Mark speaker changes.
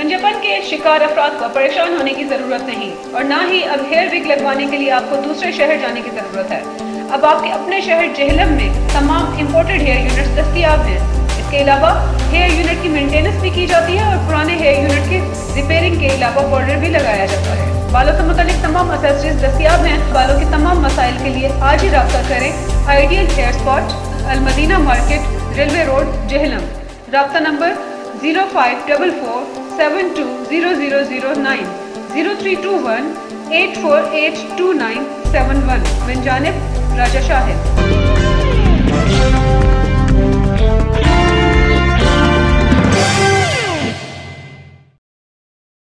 Speaker 1: गंजेपन के शिकार अफराद को परेशान होने की ज़रूरत नहीं और ना ही अब हेयर विग लगवाने के लिए आपको दूसरे शहर जाने की ज़रूरत है। अब आपके अपने शहर जेहलम में तमाम इम्पोर्टेड हेयर यूनिट्स दस्तियाब हैं। इसके अलावा हेयर यूनिट की मेंटेनेंस भी की जाती है और पुराने हेयर यूनिट की रिपेयरिंग के अलावा पाउडर भी लगाया जाता है। बालों से मुतलिक तमाम एसेसरीज दस्तियाब हैं। बालों के तमाम मसाइल के लिए आज ही रब्ता करें ideal hair spot Almadina market railway road Jhelum. रबता नंबर 0521 848 2971 Minjanip Raja Shahid